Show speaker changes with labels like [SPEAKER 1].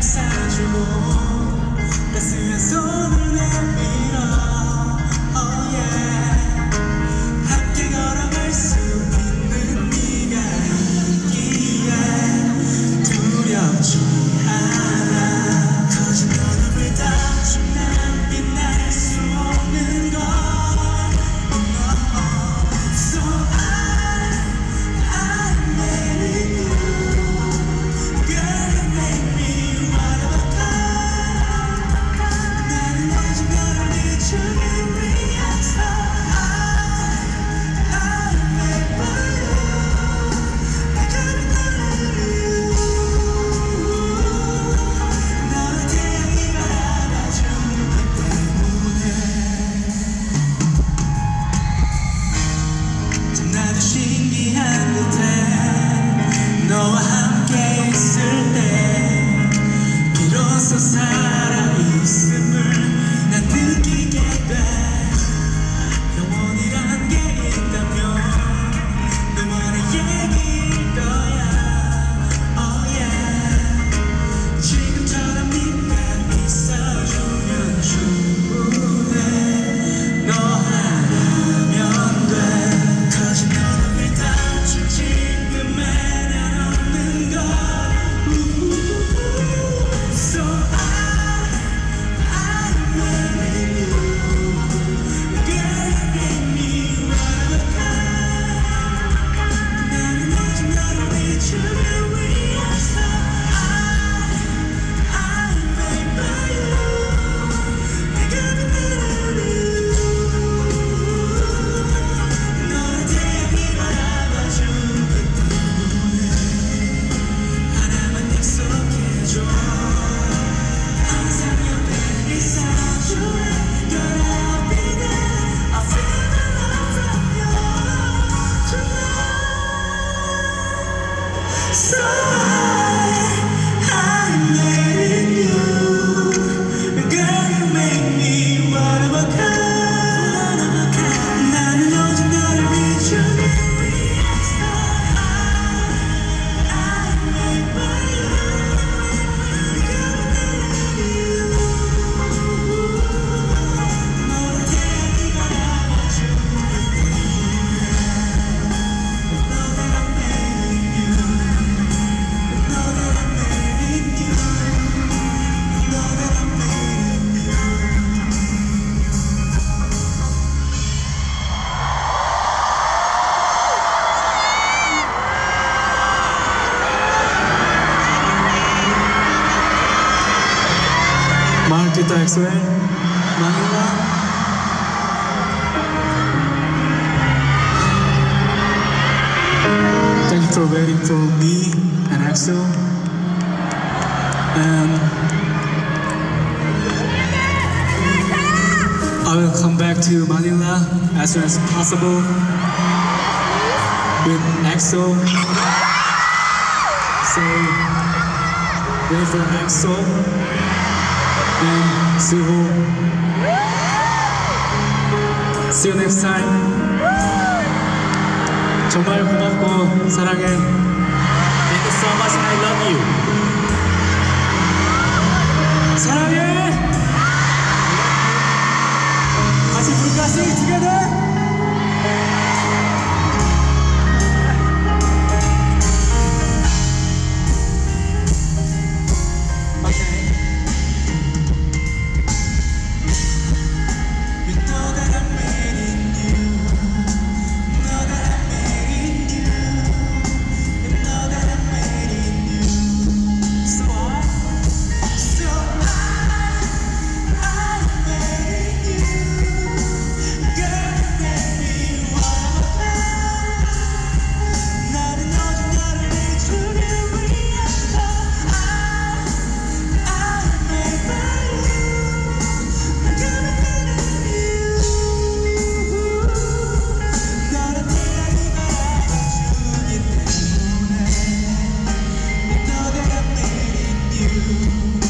[SPEAKER 1] Alexandre Só Marty Taxwell, Manila. Thank you for waiting for me and EXO. And I will come back to Manila as soon as possible with EXO. So, wait for EXO. 이수호 See you next time 정말 고맙고 사랑해
[SPEAKER 2] Thank you so much
[SPEAKER 1] you.